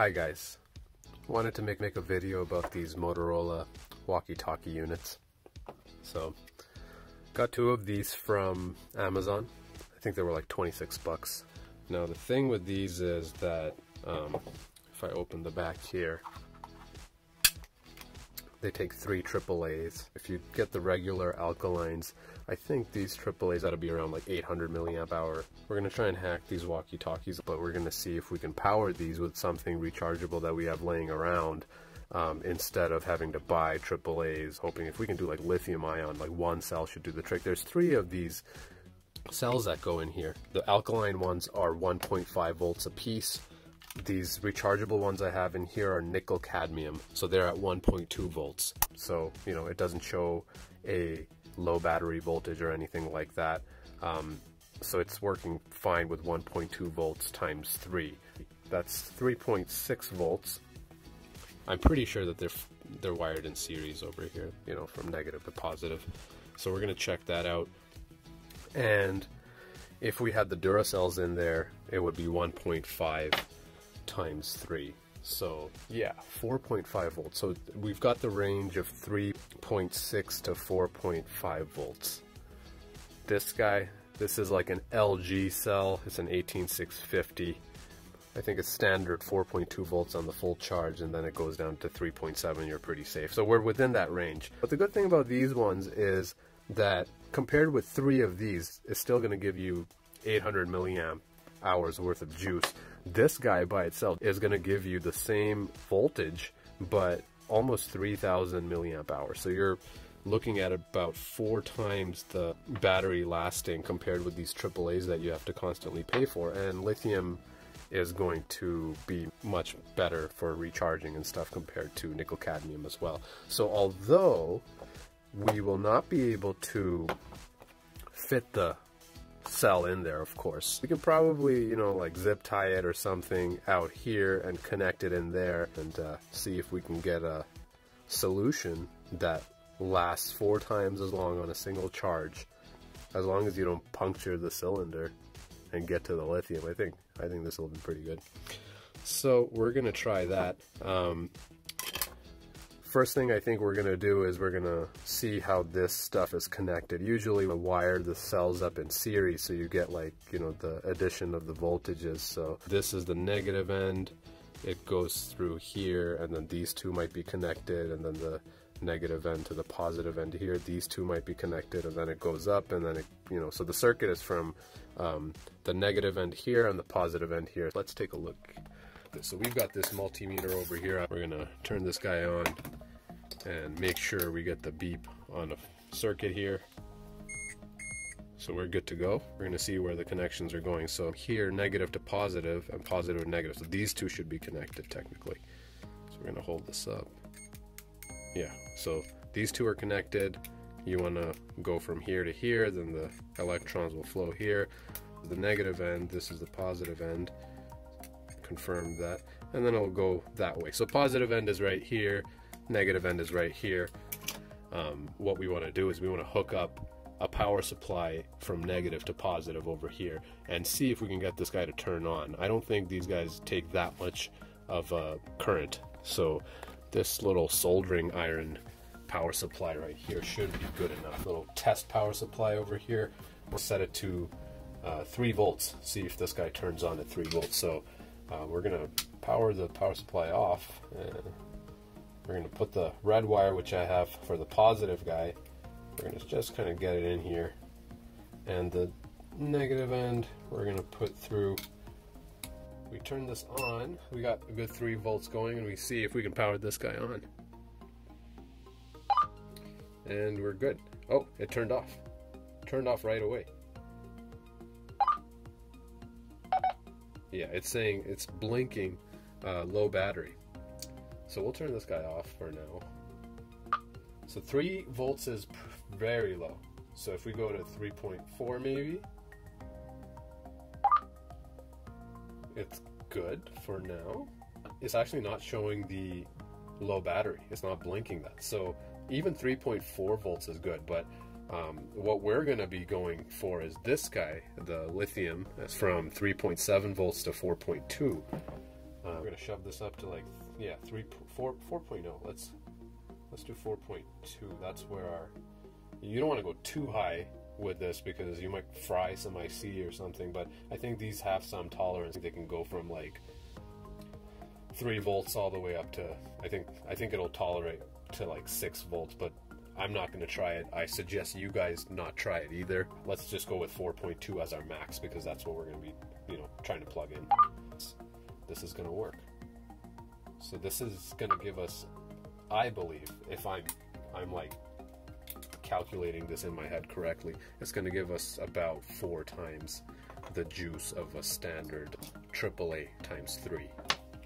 Hi guys, wanted to make, make a video about these Motorola walkie-talkie units. So, got two of these from Amazon. I think they were like 26 bucks. Now the thing with these is that um, if I open the back here, they take three AAAs. If you get the regular alkalines, I think these AAAs ought to be around like 800 milliamp hour. We're to try and hack these walkie-talkies, but we're to see if we can power these with something rechargeable that we have laying around um, instead of having to buy AAAs, hoping if we can do like lithium ion, like one cell should do the trick. There's three of these cells that go in here. The alkaline ones are 1.5 volts a piece these rechargeable ones I have in here are nickel cadmium, so they're at 1.2 volts. So, you know, it doesn't show a low battery voltage or anything like that. Um, so it's working fine with 1.2 volts times 3. That's 3.6 volts. I'm pretty sure that they're they're wired in series over here, you know, from negative to positive. So we're going to check that out. And if we had the Duracells in there, it would be 1.5 times 3. So yeah, 4.5 volts. So we've got the range of 3.6 to 4.5 volts. This guy, this is like an LG cell. It's an 18650. I think it's standard 4.2 volts on the full charge and then it goes down to 3.7 you're pretty safe. So we're within that range. But the good thing about these ones is that compared with three of these, it's still going to give you 800 milliamp hours worth of juice this guy by itself is going to give you the same voltage, but almost 3000 milliamp hours. So you're looking at about four times the battery lasting compared with these AAAs that you have to constantly pay for. And lithium is going to be much better for recharging and stuff compared to nickel cadmium as well. So although we will not be able to fit the cell in there, of course. We could probably, you know, like zip tie it or something out here and connect it in there and uh, see if we can get a solution that lasts four times as long on a single charge, as long as you don't puncture the cylinder and get to the lithium. I think I think this will be pretty good. So we're gonna try that. Um, First thing I think we're to do is we're to see how this stuff is connected. Usually we wire the cells up in series so you get like, you know, the addition of the voltages. So this is the negative end. It goes through here and then these two might be connected and then the negative end to the positive end here. These two might be connected and then it goes up and then it, you know, so the circuit is from um, the negative end here and the positive end here. Let's take a look. So we've got this multimeter over here. We're gonna turn this guy on and make sure we get the beep on the circuit here. So we're good to go. We're gonna see where the connections are going. So here, negative to positive and positive to negative. So these two should be connected technically. So we're gonna hold this up. Yeah, so these two are connected. You wanna go from here to here, then the electrons will flow here. The negative end, this is the positive end confirm that and then it'll go that way so positive end is right here negative end is right here. Um, what we want to do is we want to hook up a power supply from negative to positive over here and see if we can get this guy to turn on. I don't think these guys take that much of a current. So this little soldering iron power supply right here should be good enough. Little test power supply over here. We'll set it to uh, 3 volts see if this guy turns on at 3 volts. So uh, we're going to power the power supply off. We're going to put the red wire, which I have for the positive guy, we're going to just kind of get it in here. And the negative end, we're going to put through. We turn this on, we got a good 3 volts going, and we see if we can power this guy on. And we're good. Oh, it turned off. Turned off right away. Yeah, it's saying it's blinking uh, low battery. So we'll turn this guy off for now. So 3 volts is very low. So if we go to 3.4 maybe, it's good for now. It's actually not showing the low battery. It's not blinking that. So even 3.4 volts is good, but um, what we're going to be going for is this guy, the lithium, is from 3.7 volts to 4.2. Uh, we're gonna shove this up to like yeah three four four point oh. Let's let's do four point two. That's where our you don't want to go too high with this because you might fry some IC or something. But I think these have some tolerance. They can go from like three volts all the way up to I think I think it'll tolerate to like six volts. But I'm not going to try it. I suggest you guys not try it either. Let's just go with 4.2 as our max because that's what we're going to be, you know, trying to plug in. This is going to work. So this is going to give us, I believe, if I'm, I'm like calculating this in my head correctly, it's going to give us about four times the juice of a standard AAA times three,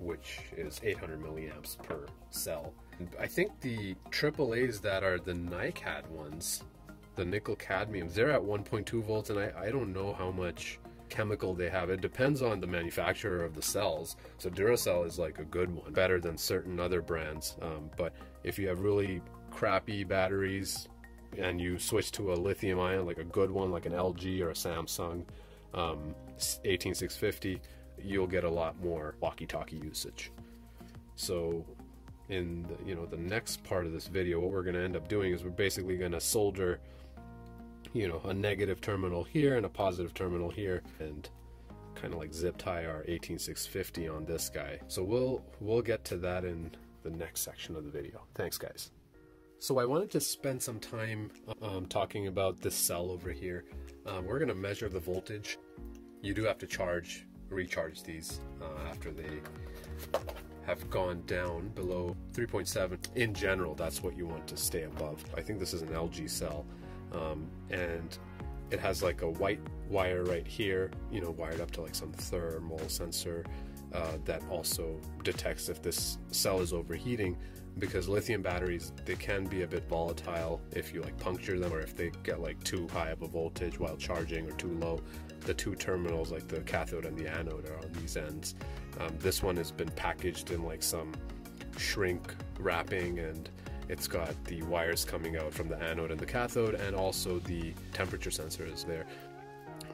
which is 800 milliamps per cell. I think the AAAs that are the NiCad ones, the nickel cadmiums, they're at 1.2 volts, and I, I don't know how much chemical they have. It depends on the manufacturer of the cells. So Duracell is like a good one, better than certain other brands. Um, but if you have really crappy batteries and you switch to a lithium ion, like a good one, like an LG or a Samsung um, 18650, you'll get a lot more walkie-talkie usage. So in the, you know the next part of this video what we're going to end up doing is we're basically going to solder you know a negative terminal here and a positive terminal here and kind of like zip tie our 18650 on this guy. So we'll we'll get to that in the next section of the video. Thanks guys. So I wanted to spend some time um, talking about this cell over here. Um, we're going to measure the voltage. You do have to charge recharge these uh, after they have gone down below 3.7. In general, that's what you want to stay above. I think this is an LG cell, um, and it has like a white wire right here, you know, wired up to like some thermal sensor uh, that also detects if this cell is overheating because lithium batteries they can be a bit volatile if you like puncture them or if they get like too high of a voltage while charging or too low. The two terminals like the cathode and the anode are on these ends. Um, this one has been packaged in like some shrink wrapping and it's got the wires coming out from the anode and the cathode and also the temperature sensor is there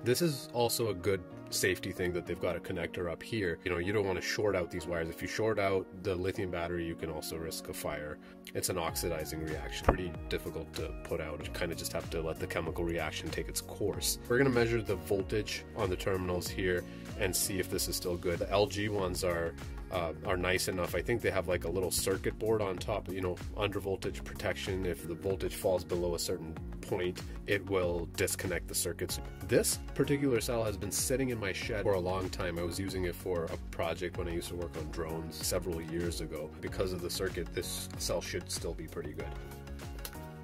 this is also a good safety thing that they've got a connector up here. You know, you don't want to short out these wires. If you short out the lithium battery, you can also risk a fire. It's an oxidizing reaction, pretty difficult to put out. You kind of just have to let the chemical reaction take its course. We're going to measure the voltage on the terminals here and see if this is still good. The LG ones are uh, are nice enough. I think they have like a little circuit board on top, you know, under voltage protection. If the voltage falls below a certain point, it will disconnect the circuits. This particular cell has been sitting in my shed for a long time. I was using it for a project when I used to work on drones several years ago. Because of the circuit, this cell should still be pretty good.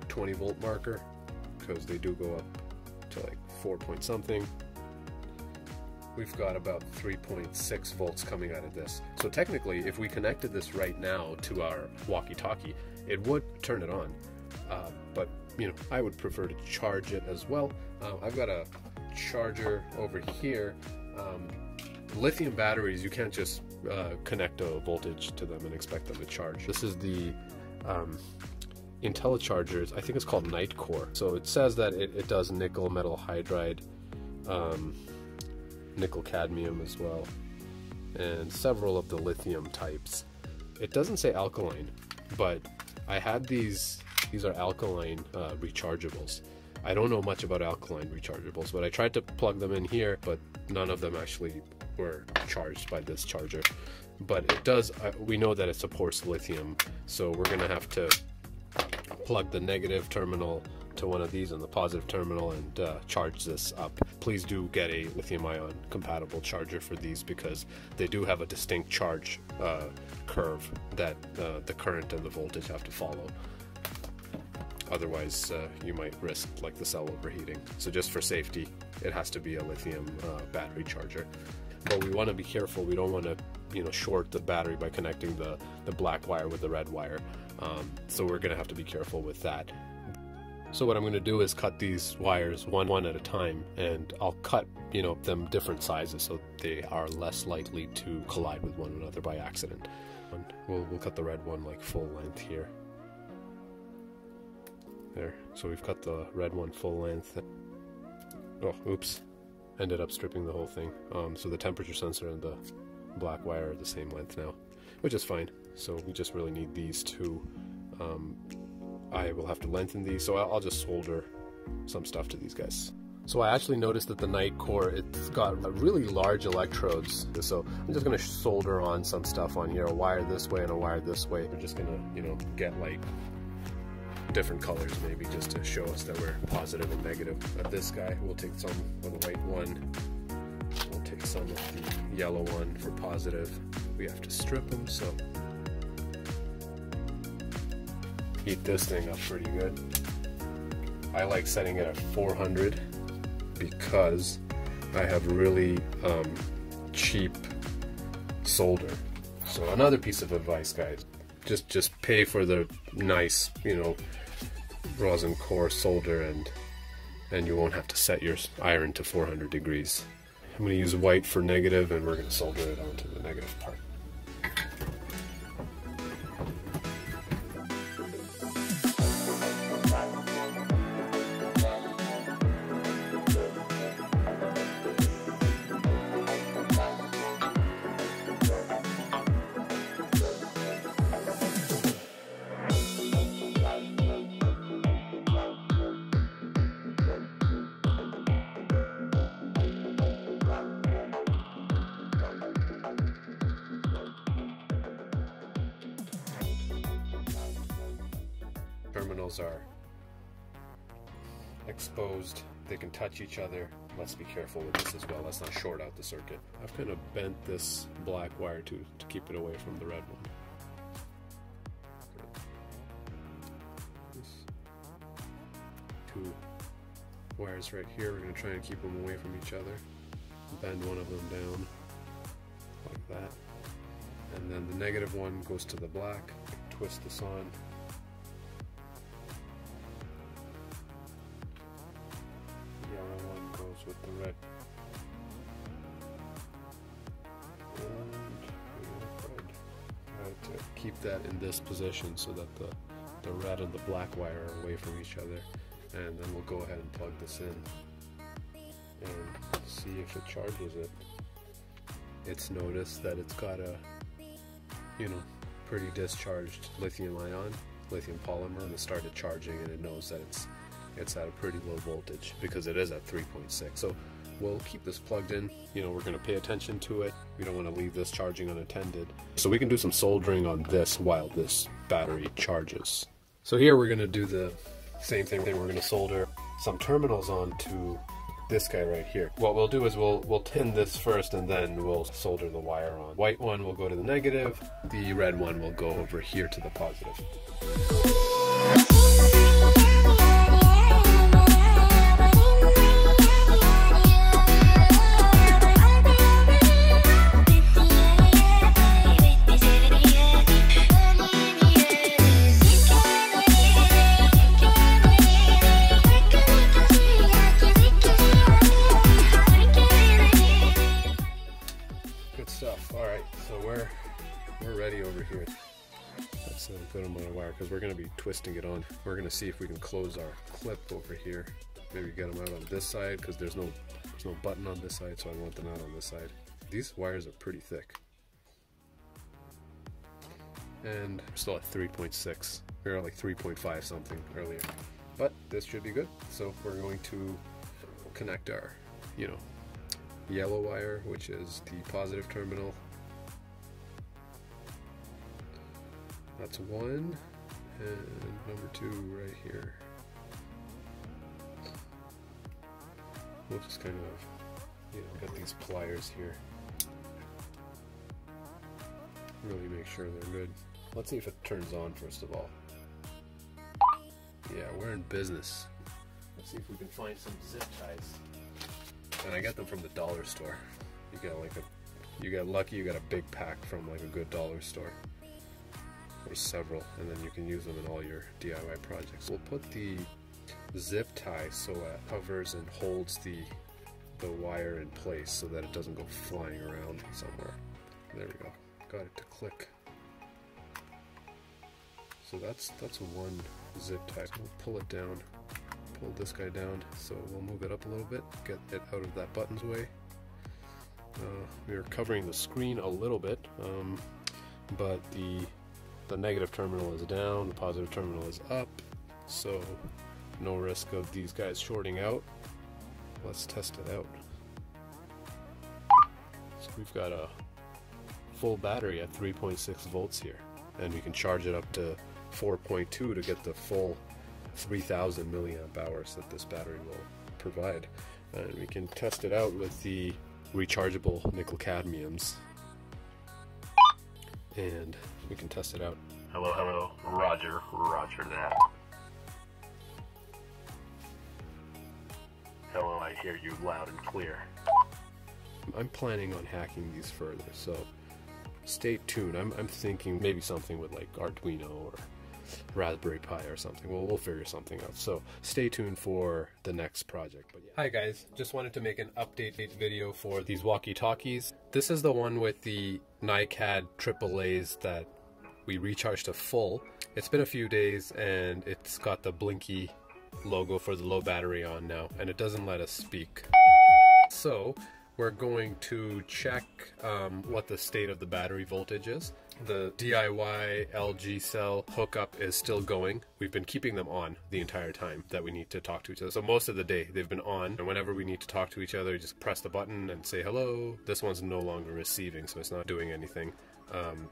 20 volt marker, because they do go up to like 4 point something we've got about 3.6 volts coming out of this. So technically, if we connected this right now to our walkie-talkie, it would turn it on. Uh, but, you know, I would prefer to charge it as well. Uh, I've got a charger over here. Um, lithium batteries, you can't just uh, connect a voltage to them and expect them to charge. This is the um, IntelliChargers, I think it's called Nitecore. So it says that it, it does nickel metal hydride um, nickel cadmium as well, and several of the lithium types. It doesn't say alkaline, but I had these, these are alkaline uh, rechargeables. I don't know much about alkaline rechargeables, but I tried to plug them in here, but none of them actually were charged by this charger. But it does, uh, we know that it supports lithium, so we're gonna have to plug the negative terminal to one of these on the positive terminal and uh, charge this up. Please do get a lithium ion compatible charger for these because they do have a distinct charge uh, curve that uh, the current and the voltage have to follow. Otherwise, uh, you might risk like the cell overheating. So just for safety, it has to be a lithium uh, battery charger. But we want to be careful. We don't want to, you know, short the battery by connecting the the black wire with the red wire. Um, so we're going to have to be careful with that. So what I'm going to do is cut these wires one one at a time and I'll cut, you know, them different sizes so they are less likely to collide with one another by accident. We'll, we'll cut the red one like full length here. There, so we've cut the red one full length. Oh, oops. Ended up stripping the whole thing. Um, so the temperature sensor and the black wire are the same length now, which is fine. So we just really need these two. Um, I will have to lengthen these, so I'll, just solder some stuff to these guys. So I actually noticed that the Nitecore it's got really large electrodes. So I'm just gonna solder on some stuff on here, a wire this way and a wire this way. We're just gonna, you know, get like different colors maybe just to show us that we're positive and negative. But this guy, we'll take some of the white one. We'll take some of the yellow one for positive. We have to strip them, so heat this thing up pretty good. I like setting it at 400 because I have really um, cheap solder. So another piece of advice, guys, just just pay for the nice, you know, rosin core solder and and you won't have to set your iron to 400 degrees. I'm going to use white for negative and we're going to solder it onto the negative part. Terminals are exposed. They can touch each other. Let's be careful with this as well. Let's not short out the circuit. I've kind of bent this black wire to, to keep it away from the red one. two wires right here. We're going to try and keep them away from each other. Bend one of them down like that. And then the negative one goes to the black. Twist this on keep that in this position so that the, the red and the black wire are away from each other. And then we'll go ahead and plug this in and see if it charges it. It's noticed that it's got a, you know, pretty discharged lithium ion, lithium polymer, and it started charging and it knows that it's it's at a pretty low voltage because it is at 3.6. So we'll keep this plugged in. You know, we're going to pay attention to it. We don't want to leave this charging unattended. So we can do some soldering on this while this battery charges. So here we're going to do the same thing. We're going to solder some terminals onto this guy right here. What we'll do is we'll we'll tin this first and then we'll solder the wire on. White one will go to the negative, the red one will go over here to the positive. Be twisting it on. We're to see if we can close our clip over here. Maybe get them out on this side because there's no there's no button on this side, so I want them out on this side. These wires are pretty thick. And we're still at 3.6. We were at like 3.5 something earlier. But this should be good. So we're going to connect our, you know, yellow wire, which is the positive terminal, That's one. And number two right here. We'll just kind of, you know, get these pliers here. Really make sure they're good. Let's see if it turns on first of all. Yeah, we're in business. Let's see if we can find some zip ties. And I got them from the dollar store. You got like a, you got lucky you got a big pack from like a good dollar store or several, and then you can use them in all your DIY projects. We'll put the zip tie so it covers and holds the the wire in place so that it doesn't go flying around somewhere. There we go. Got it to click. So that's that's one zip tie. We'll pull it down, pull this guy down. So we'll move it up a little bit, get it out of that button's way. Uh, we are covering the screen a little bit, um, but the the negative terminal is down, the positive terminal is up, so no risk of these guys shorting out. Let's test it out. So we've got a full battery at 3.6 volts here, and we can charge it up to 4.2 to get the full 3000 milliamp hours that this battery will provide. And we can test it out with the rechargeable nickel cadmiums. And we can test it out. Hello, hello, Roger, Roger that. Hello, I hear you loud and clear. I'm planning on hacking these further, so stay tuned. I'm, I'm thinking maybe something with like Arduino or Raspberry Pi or something. Well, we'll figure something out. So stay tuned for the next project. But yeah. Hi guys, just wanted to make an update video for these walkie-talkies. This is the one with the NiCad AAA's that we recharged to full. It's been a few days and it's got the blinky logo for the low battery on now and it doesn't let us speak. So we're going to check um, what the state of the battery voltage is. The DIY LG cell hookup is still going. We've been keeping them on the entire time that we need to talk to each other. So most of the day they've been on and whenever we need to talk to each other, just press the button and say hello. This one's no longer receiving so it's not doing anything. Um,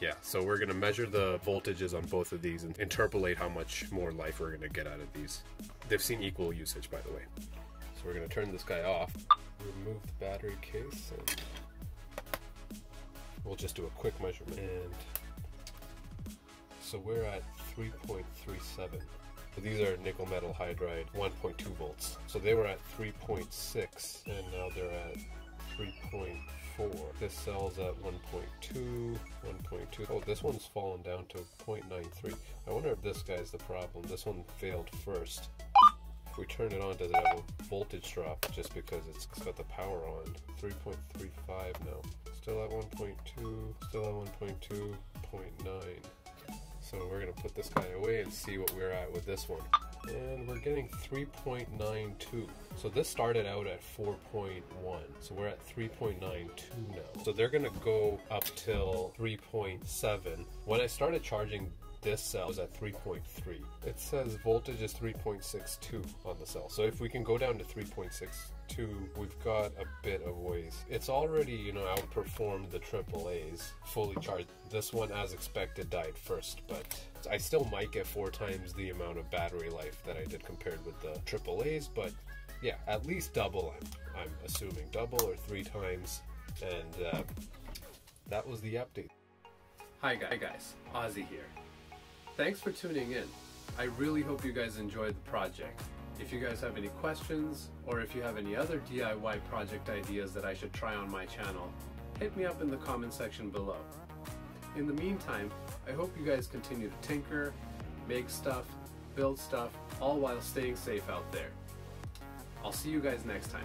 yeah, so we're going to measure the voltages on both of these and interpolate how much more life we're going to get out of these. They've seen equal usage, by the way we're going to turn this guy off. Remove the battery case and we'll just do a quick measurement. And so we're at 3.37. So these are nickel metal hydride 1.2 volts. So they were at 3.6 and now they're at 3.4. This cell's at 1.2, 1.2. Oh, this one's fallen down to 0.93. I wonder if this guy's the problem. This one failed first. If we turn it on, does it have a voltage drop just because it's got the power on? 3.35 now. Still at 1.2, still at 1.2.9. So we're to put this guy away and see what we're at with this one. And we're getting 3.92. So this started out at 4.1. So we're at 3.92 now. So they're to go up till 3.7. When I started charging this cell is at 3.3. It says voltage is 3.62 on the cell. So if we can go down to 3.62, we've got a bit of ways. It's already, you know, outperformed the AAA's fully charged. This one, as expected, died first, but I still might get four times the amount of battery life that I did compared with the AAA's, but yeah, at least double, I'm, I'm assuming. Double or three times. And uh, that was the update. Hi guys, Ozzy here. Thanks for tuning in. I really hope you guys enjoyed the project. If you guys have any questions, or if you have any other DIY project ideas that I should try on my channel, hit me up in the comment section below. In the meantime, I hope you guys continue to tinker, make stuff, build stuff, all while staying safe out there. I'll see you guys next time.